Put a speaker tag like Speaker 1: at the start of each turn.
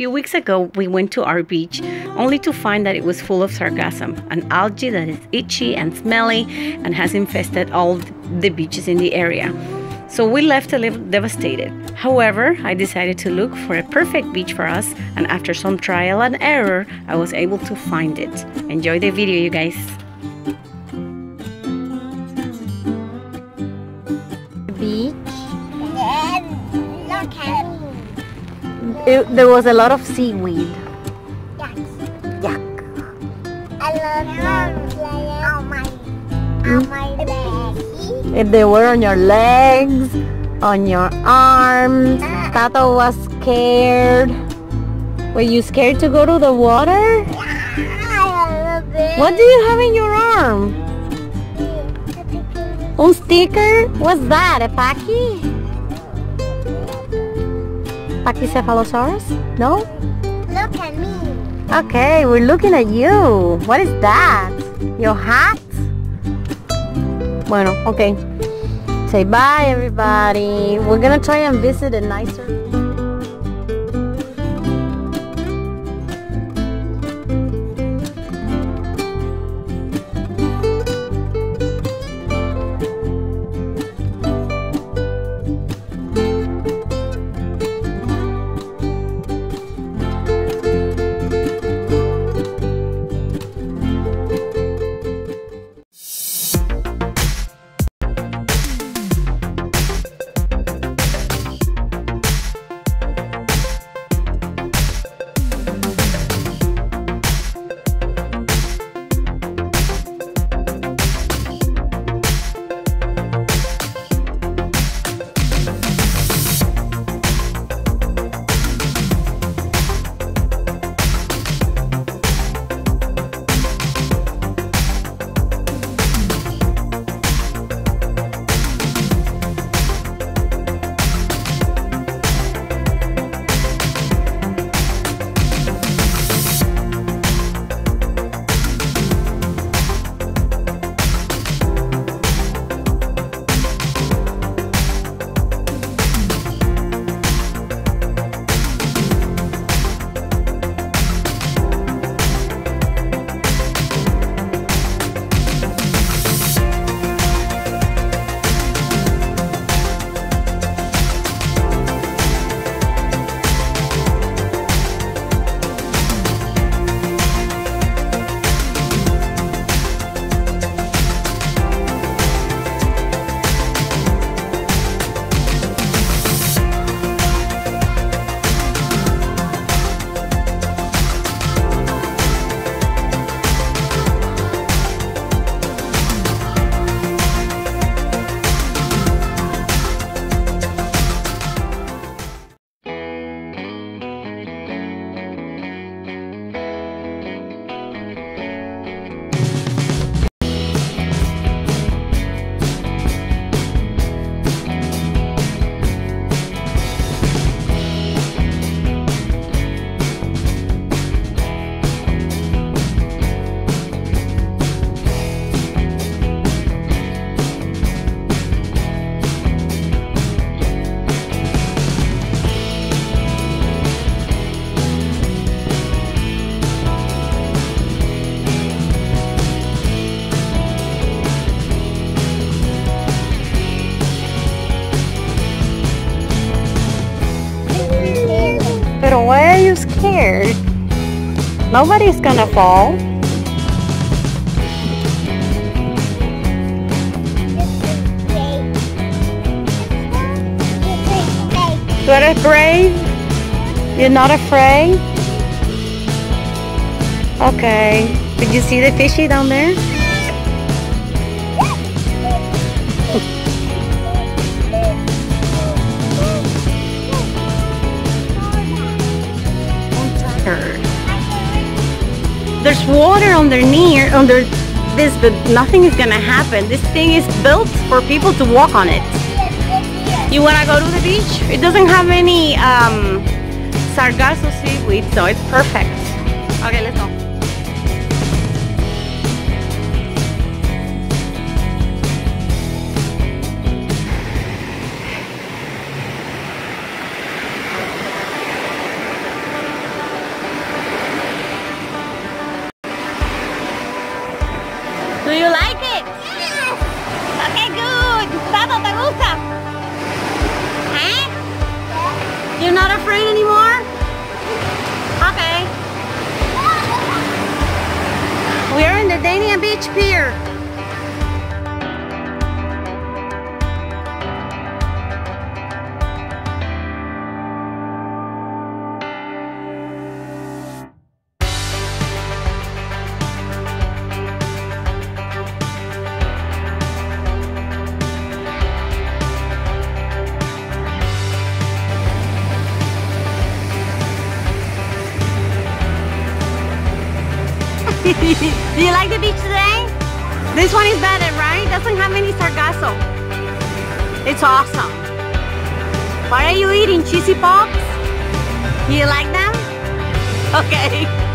Speaker 1: few weeks ago, we went to our beach only to find that it was full of sargassum, an algae that is itchy and smelly and has infested all the beaches in the area. So we left a little devastated. However, I decided to look for a perfect beach for us, and after some trial and error, I was able to find it. Enjoy the video, you guys. It, there was a lot of seaweed.
Speaker 2: Yuck.
Speaker 1: Yuck.
Speaker 2: I love on my
Speaker 1: on oh,
Speaker 2: my oh, hmm?
Speaker 1: leg. If they were on your legs, on your arms. Ah. Tato was scared. Were you scared to go to the water? What do you have in your arm? Un sticker? What's that? A Paki? Pachycephalosaurus? No?
Speaker 2: Look at me.
Speaker 1: Okay, we're looking at you. What is that? Your hat? Bueno, okay. Say bye, everybody. We're gonna try and visit a nicer. Why are you scared? Nobody's gonna fall. You're afraid? You're not afraid? Okay. Did you see the fishy down there? There's water underneath, under this, but nothing is gonna happen. This thing is built for people to walk on it. You wanna go to the beach? It doesn't have any um, sargasso seaweed, so it's perfect. Okay, let's go. Okay. Okay, good. Baba Barusa. Huh? You're not afraid anymore? Okay. We are in the Dania Beach Pier. Do you like the beach today? This one is better, right? Doesn't have any sargasso. It's awesome. What are you eating? Cheesy pops? You like them? Okay.